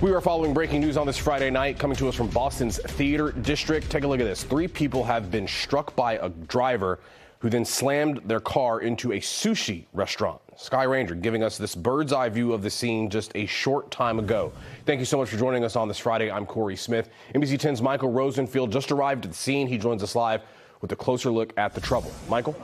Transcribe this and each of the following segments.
We are following breaking news on this Friday night, coming to us from Boston's Theater District. Take a look at this. Three people have been struck by a driver who then slammed their car into a sushi restaurant. Sky Ranger giving us this bird's eye view of the scene just a short time ago. Thank you so much for joining us on this Friday. I'm Corey Smith. NBC 10's Michael Rosenfield just arrived at the scene. He joins us live with a closer look at the trouble. Michael?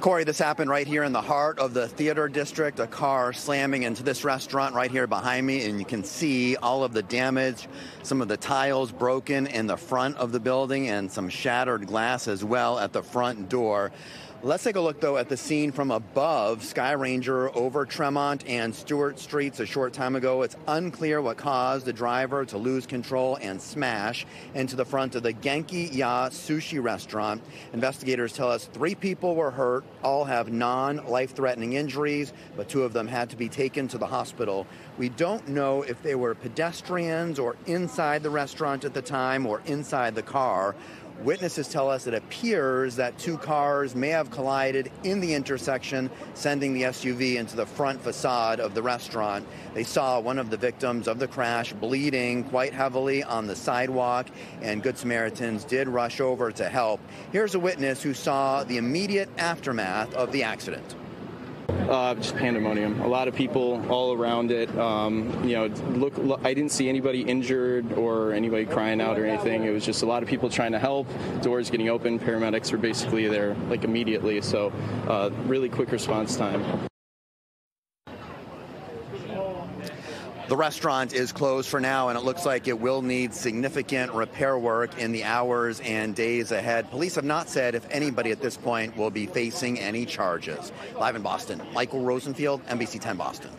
Corey, this happened right here in the heart of the theater district. A car slamming into this restaurant right here behind me, and you can see all of the damage, some of the tiles broken in the front of the building, and some shattered glass as well at the front door. Let's take a look, though, at the scene from above Sky Ranger over Tremont and Stuart Streets a short time ago. It's unclear what caused the driver to lose control and smash into the front of the Genki Ya sushi restaurant. Investigators tell us three people were hurt, all have non life threatening injuries, but two of them had to be taken to the hospital. We don't know if they were pedestrians or inside the restaurant at the time or inside the car. Witnesses tell us it appears that two cars may have collided in the intersection, sending the SUV into the front facade of the restaurant. They saw one of the victims of the crash bleeding quite heavily on the sidewalk, and Good Samaritans did rush over to help. Here's a witness who saw the immediate aftermath of the accident. Uh, just pandemonium. A lot of people all around it. Um, you know, look, look, I didn't see anybody injured or anybody crying out or anything. It was just a lot of people trying to help. Doors getting open. Paramedics were basically there like immediately. So, uh, really quick response time. The restaurant is closed for now, and it looks like it will need significant repair work in the hours and days ahead. Police have not said if anybody at this point will be facing any charges. Live in Boston, Michael Rosenfield, NBC 10 Boston.